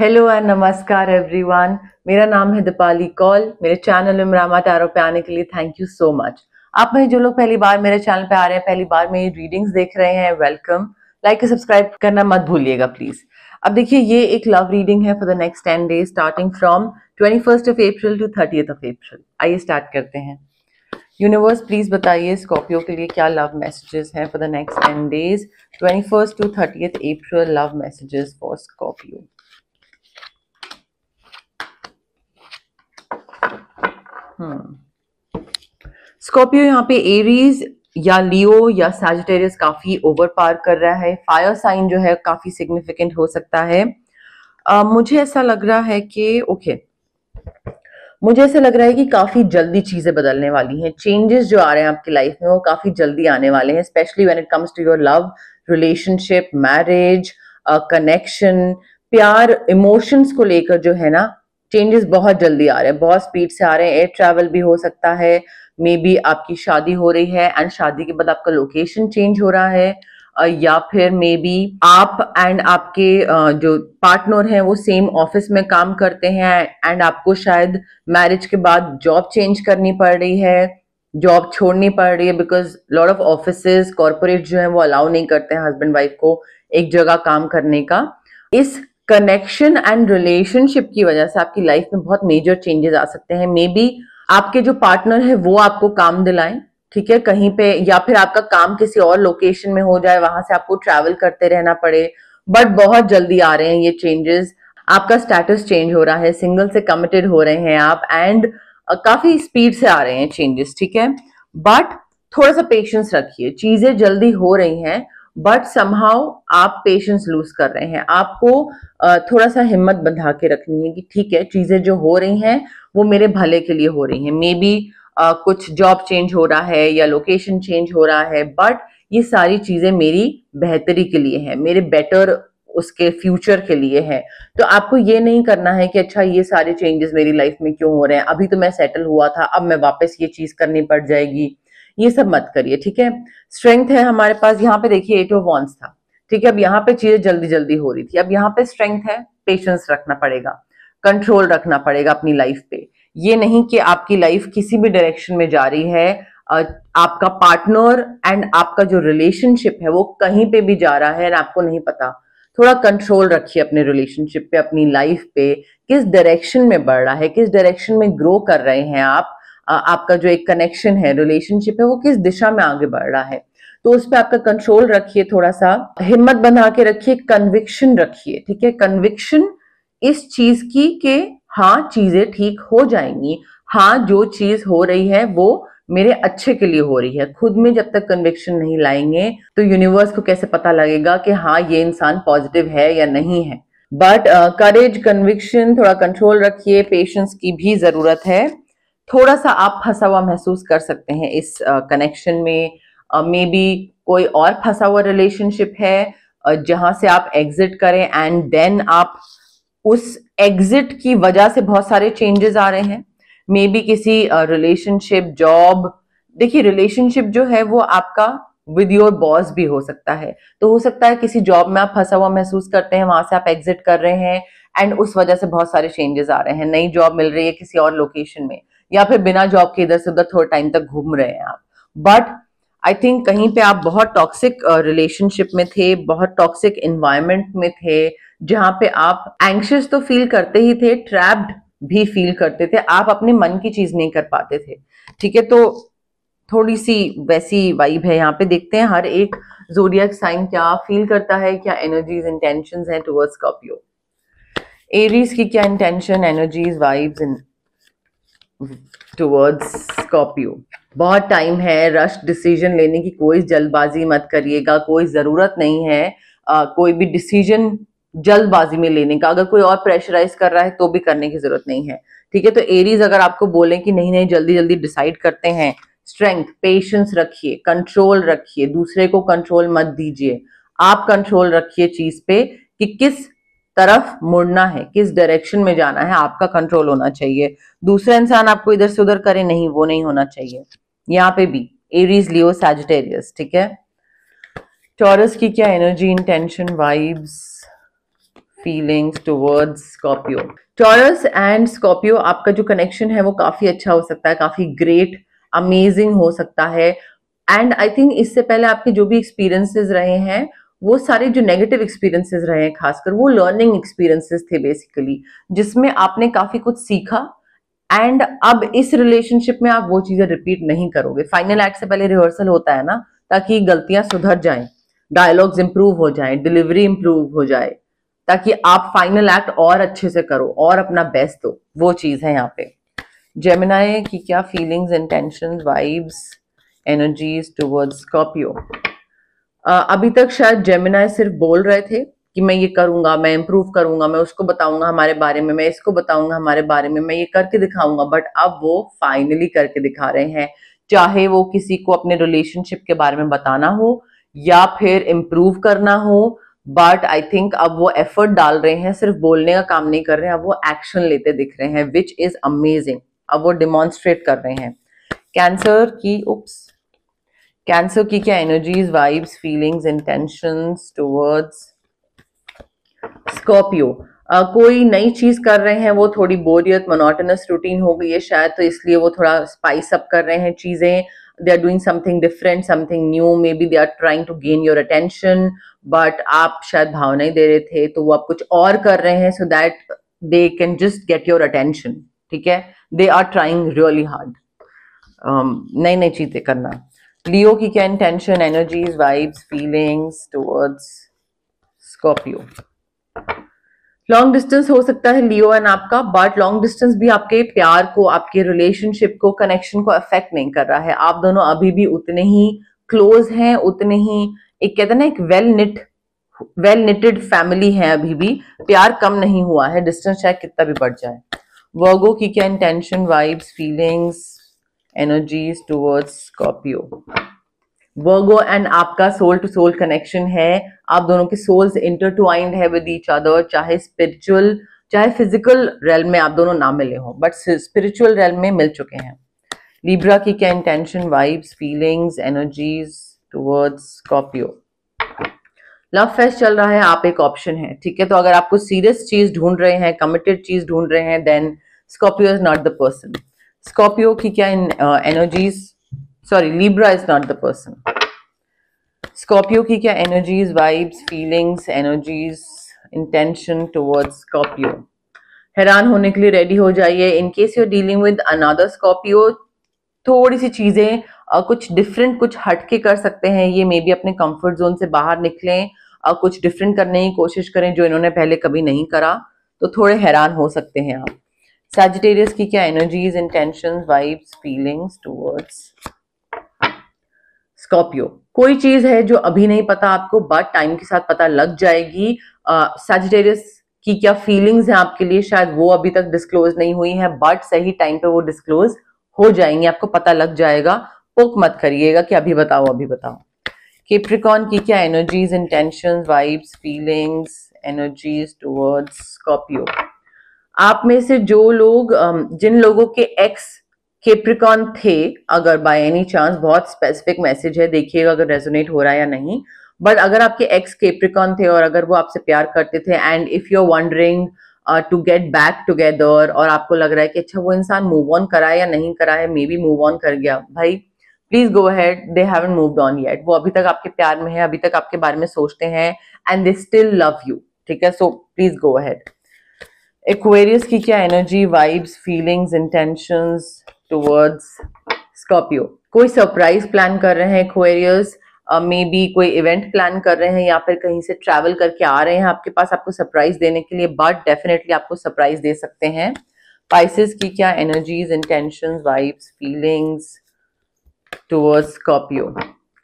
Hello and नमस्कार everyone मेरा नाम है दीपाली कौल। मेरे चैनल में इमरामा टैरो पे आने के लिए थैंक यू सो मच आप में जो लोग पहली बार मेरे चैनल पे आ रहे हैं, पहली बार मेरी रीडिंग्स देख रहे हैं वेलकम लाइक सब्सक्राइब करना मत भूलिएगा प्लीज़ अब देखिए, ये एक लव रीडिंग है for the next ten days starting from twenty first of April to thirty of April आइए स्टार्ट करते हैं. यूनिवर्स प्लीज़ बताइए स्कॉर्पियो के लिए क्या लव मैसेजेस हैं for the next ten days twenty first to thirty April love messages for Scorpio Scorpio यहाँ पे एरीज या लियो या सैजिटेरियस काफ़ी ओवर पार कर रहा है। फायर साइन जो है काफ़ी सिग्निफिकेंट हो सकता है। uh, मुझे ऐसा लग रहा है कि ओके मुझे ऐसा लग रहा है कि काफ़ी जल्दी चीज़ें बदलने वाली हैं। चेंजेस जो आ रहे हैं आपकी लाइफ में वो काफ़ी जल्दी आने वाले हैं specially when it comes to your love relationship marriage connection प्यार इमोशंस को लेकर जो है ना चेंजेस बहुत जल्दी आ रहे हैं, बहुत स्पीड से आ रहे हैं एयर ट्रैवल भी हो सकता है मे बी आपकी शादी हो रही है एंड शादी के बाद आपका लोकेशन चेंज हो रहा है या फिर मे बी आप एंड आपके जो पार्टनर हैं वो सेम ऑफ़िस में काम करते हैं एंड आपको शायद मैरिज के बाद जॉब चेंज करनी पड़ रही है जॉब छोड़नी पड़ रही है because lot of office corporate जो है वो अलाउ नहीं करते हैं हस्बैंड वाइफ को एक जगह काम करने का। इस कनेक्शन एंड रिलेशनशिप की वजह से आपकी लाइफ में बहुत मेजर चेंजेस आ सकते हैं। मे बी आपके जो पार्टनर है, वो आपको काम दिलाएँ, ठीक है? कहीं पे या फिर आपका काम किसी और लोकेशन में हो जाए, वहाँ से आपको ट्रैवल करते रहना पड़े। बट बहुत जल्दी आ रहे हैं ये चेंजेस आपका स्टेटस चेंज हो रहा है सिंगल से कमिटेड हो रहे हैं आप एंड काफ़ी स्पीड से आ रहे हैं चेंजेस ठीक है? बट थोड़ा सा पेशेंस रखिए। चीज़ें जल्दी हो रही हैं बट समहाउ आप पेशेंस लूज कर रहे हैं। आपको थोड़ा सा हिम्मत बंधा के रखनी है कि ठीक है, चीज़ें जो हो रही हैं, वो मेरे भले के लिए हो रही हैं। मे बी कुछ जॉब चेंज हो रहा है या लोकेशन चेंज हो रहा है बट ये सारी चीज़ें मेरी बेहतरी के लिए है, मेरे बेटर उसके फ्यूचर के लिए है। तो आपको ये नहीं करना है कि अच्छा ये सारे चेंजेस मेरी लाइफ में क्यों हो रहे हैं? अभी तो मैं सेटल हुआ था, अब मैं वापस ये चीज़ करनी पड़ जाएगी। ये सब मत करिए, ठीक है? स्ट्रेंथ है हमारे पास, यहाँ पे देखिए एट ऑफ़ वॉन्स था, ठीक है? अब यहाँ पे चीज़ें जल्दी जल्दी हो रही थी। अब यहाँ पे स्ट्रेंथ है पेशेंस रखना पड़ेगा कंट्रोल रखना पड़ेगा अपनी लाइफ पे। ये नहीं कि आपकी लाइफ किसी भी डायरेक्शन में जा रही है आपका पार्टनर एंड आपका जो रिलेशनशिप है, वो कहीं पे भी जा रहा है आपको नहीं पता। थोड़ा कंट्रोल रखिए अपने रिलेशनशिप पे, अपनी लाइफ पे, किस डायरेक्शन में बढ़ रहा है, किस डायरेक्शन में ग्रो कर रहे हैं आप आपका जो एक कनेक्शन है रिलेशनशिप है, वो किस दिशा में आगे बढ़ रहा है? तो उस पर आपका कंट्रोल रखिए थोड़ा सा हिम्मत बना के रखिए कन्विक्शन रखिए, ठीक है? कन्विक्शन इस चीज़ की कि हाँ चीज़ें ठीक हो जाएँगी। हाँ जो चीज़ हो रही है, वो मेरे अच्छे के लिए हो रही है। खुद में जब तक कन्विक्शन नहीं लाएँगे तो यूनिवर्स को कैसे पता लगेगा कि हाँ ये इंसान पॉजिटिव है या नहीं है? बट करेज कन्विक्शन थोड़ा कंट्रोल रखिए पेशेंस की भी ज़रूरत है। थोड़ा सा आप फंसा हुआ महसूस कर सकते हैं इस कनेक्शन में। मे बी कोई और फंसा हुआ रिलेशनशिप है uh, जहाँ से आप एग्जिट करें एंड देन आप उस एग्जिट की वजह से बहुत सारे चेंजेस आ रहे हैं। मे बी किसी रिलेशनशिप जॉब देखिए रिलेशनशिप जो है वो आपका विद योर बॉस भी हो सकता है। तो हो सकता है किसी जॉब में आप फंसा हुआ महसूस करते हैं वहाँ से आप एग्जिट कर रहे हैं एंड उस वजह से बहुत सारे चेंजेस आ रहे हैं। नई जॉब मिल रही है किसी और लोकेशन में। या फिर बिना जॉब के इधर से उधर थोड़े टाइम तक घूम रहे हैं आप। बट आई थिंक कहीं पे आप बहुत टॉक्सिक रिलेशनशिप में थे, बहुत टॉक्सिक इन्वायरमेंट में थे, जहाँ पे आप एंक्शियस तो फील करते ही थे ट्रैप्ड भी फील करते थे, आप अपने मन की चीज़ नहीं कर पाते थे। ठीक है तो थोड़ी सी वैसी वाइब है यहाँ पे, देखते हैं हर एक जोडियक साइन क्या फील करता है, क्या एनर्जीज इंटेंशन है टुवर्ड्स स्कॉर्पियो एरीज की क्या intention energies vibes towards Scorpio बहुत टाइम है रश डिसीज़न लेने की कोई जल्दबाजी मत करिएगा कोई ज़रूरत नहीं है आ, कोई भी डिसीज़न जल्दबाजी में लेने का। अगर कोई और प्रेशराइज कर रहा है तो भी करने की ज़रूरत नहीं है। ठीक है तो एरीज अगर आपको बोले कि नहीं नहीं जल्दी जल्दी डिसाइड करते हैं स्ट्रेंथ पेशेंस रखिए कंट्रोल रखिए दूसरे को कंट्रोल मत दीजिए। आप कंट्रोल रखिए चीज़ पे कि किस तरफ़ मुड़ना है, किस डायरेक्शन में जाना है, आपका कंट्रोल होना चाहिए। दूसरा इंसान आपको इधर से उधर करे, नहीं, वो नहीं होना चाहिए। यहाँ पे भी एरीज लियो सैजिटेरियस ठीक है? टॉरस की क्या energy intention vibes feelings towards Scorpio Taurus and Scorpio आपका जो कनेक्शन है, वो काफ़ी अच्छा हो सकता है, काफ़ी ग्रेट अमेजिंग हो सकता है। एंड आई थिंक इससे पहले आपके जो भी एक्सपीरियंसेस रहे हैं वो सारे जो नेगेटिव एक्सपीरियंसेस रहे हैं, खासकर वो लर्निंग एक्सपीरियंसेस थे बेसिकली जिसमें आपने काफ़ी कुछ सीखा एंड अब इस रिलेशनशिप में आप वो चीज़ें रिपीट नहीं करोगे। फाइनल एक्ट से पहले रिहर्सल होता है ना, ताकि गलतियाँ सुधर जाएँ डायलॉग्स इंप्रूव हो जाएँ डिलीवरी इंप्रूव हो जाए, ताकि आप फाइनल एक्ट और अच्छे से करो, और अपना बेस्ट दो वो चीज़ है यहाँ पे। जेमिनाई की क्या feelings intention vibes energies towards Scorpio अभी तक शायद जेमिनाई सिर्फ़ बोल रहे थे कि मैं ये करूँगा, मैं इंप्रूव करूँगा, मैं उसको बताऊँगा हमारे बारे में, मैं इसको बताऊँगा हमारे बारे में, मैं ये करके दिखाऊँगा। बट अब वो फाइनली करके दिखा रहे हैं। चाहे वो किसी को अपने रिलेशनशिप के बारे में बताना हो या फिर इम्प्रूव करना हो बट आई थिंक अब वो एफर्ट डाल रहे हैं, सिर्फ़ बोलने का काम नहीं कर रहे हैं, अब वो एक्शन लेते दिख रहे हैं विच इज़ अमेजिंग अब वो डिमॉन्स्ट्रेट कर रहे हैं। कैंसर की उप्स कैंसर की क्या energies vibes feelings intentions towards Scorpio uh, कोई नई चीज़ कर रहे हैं वो थोड़ी बोरियत मोनोटनस रूटीन हो गई है शायद तो इसलिए वो थोड़ा स्पाइस अप कर रहे हैं चीज़ें। They are doing something different something new maybe they are trying to gain your attention but आप शायद भाव नहीं दे रहे थे तो वो आप कुछ और कर रहे हैं so that they can just get your attention ठीक है? They are trying really hard नई नई चीज़ें करना। लियो की क्या intention energies vibes feelings towards Scorpio long distance हो सकता है लियो एंड आपका बट लॉन्ग डिस्टेंस भी आपके प्यार को आपके रिलेशनशिप को कनेक्शन को अफेक्ट नहीं कर रहा है आप दोनों अभी भी उतने ही क्लोज हैं उतने ही एक कहते ना एक well knit well knitted family है अभी भी प्यार कम नहीं हुआ है डिस्टेंस चाहे कितना भी बढ़ जाए वर्गो की क्या intention vibes feelings energies towards Scorpio Virgo and आपका सोल टू सोल कनेक्शन है। आप दोनों के सोल्स इंटरट्वाइंड है विद ईच अदर चाहे स्पिरिचुअल चाहे फ़िज़िकल रेल में आप दोनों ना मिले हो बट स्पिरिचुअल रेल में मिल चुके हैं। लिब्रा की क्या intention vibes feelings energies towards Scorpio love fest चल रहा है, आप एक ऑप्शन है, ठीक है? तो अगर आपको सीरियस चीज़ ढूंढ रहे हैं कमिटेड चीज़ ढूंढ रहे हैं then Scorpio is not the person Scorpio की क्या energies sorry Libra is not the person Scorpio की क्या energies vibes feelings energies intention towards Scorpio हैरान होने के लिए रेडी हो जाइए। In case you dealing with another Scorpio थोड़ी सी चीज़ें कुछ डिफरेंट कुछ हटके कर सकते हैं। ये मे बी अपने कंफर्ट जोन से बाहर निकलें कुछ डिफरेंट करने की कोशिश करें जो इन्होंने पहले कभी नहीं करा। तो थोड़े हैरान हो सकते हैं आप। सैजिटेरियस की क्या energies intention vibes feelings towards Scorpio कोई चीज़ है जो अभी नहीं पता आपको बट टाइम के साथ पता लग जाएगी। सैजिटेरियस uh, की क्या फीलिंग्स हैं आपके लिए? शायद वो अभी तक डिस्क्लोज नहीं हुई है बट सही टाइम पे वो डिस्क्लोज हो जाएँगे आपको पता लग जाएगा। पोक मत करिएगा कि अभी बताओ अभी बताओ। केप्रिकॉन की क्या energies intention vibes feelings energies towards Scorpio आप में से जो लोग जिन लोगों के एक्स केप्रिकॉन थे, अगर बाय एनी चांस बहुत स्पेसिफिक मैसेज है, देखिएगा अगर रेजोनेट हो रहा है या नहीं बट अगर आपके एक्स केप्रिकॉन थे और अगर वो आपसे प्यार करते थे and if you are wondering to get back together और आपको लग रहा है कि अच्छा वो इंसान मूव ऑन करा है या नहीं करा है मे बी मूव ऑन कर गया। भाई please go ahead they haven't moved on yet वो अभी तक आपके प्यार में है, अभी तक आपके बारे में सोचते हैं and they still love you ठीक है? So please go ahead Aquarius की क्या energy vibes feelings intentions towards Scorpio कोई सरप्राइज़ प्लान कर रहे हैं एक्वेरियस मे बी कोई इवेंट प्लान कर रहे हैं या फिर कहीं से ट्रैवल करके आ रहे हैं आपके पास आपको सरप्राइज़ देने के लिए बट डेफिनेटली आपको सरप्राइज़ दे सकते हैं। पाइसिस की क्या energies intention vibes feelings towards Scorpio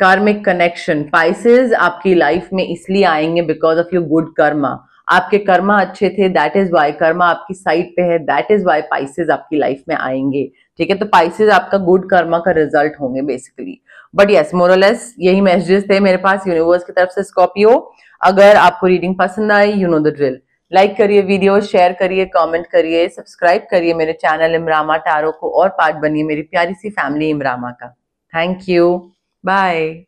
karmic connection Pisces आपकी लाइफ में इसलिए आएँगे because of your good karma आपके कर्मा अच्छे थे दैट इज़ वाई कर्मा आपकी साइड पे है दैट इज़ वाई पाइसिस आपकी लाइफ में आएँगे, ठीक है? तो पाइसिस आपका गुड कर्मा का रिज़ल्ट होंगे बेसिकली बट यस मोरलेस यही मैसेजेस थे मेरे पास यूनिवर्स की तरफ़ से स्कॉर्पियो अगर आपको रीडिंग पसंद आई you know the drill like करिए वीडियो शेयर करिए कमेंट करिए सब्सक्राइब करिए मेरे चैनल इमरामा टारो को, और पार्ट बनिए मेरी प्यारी सी फैमिली इमरामा का. Thank you bye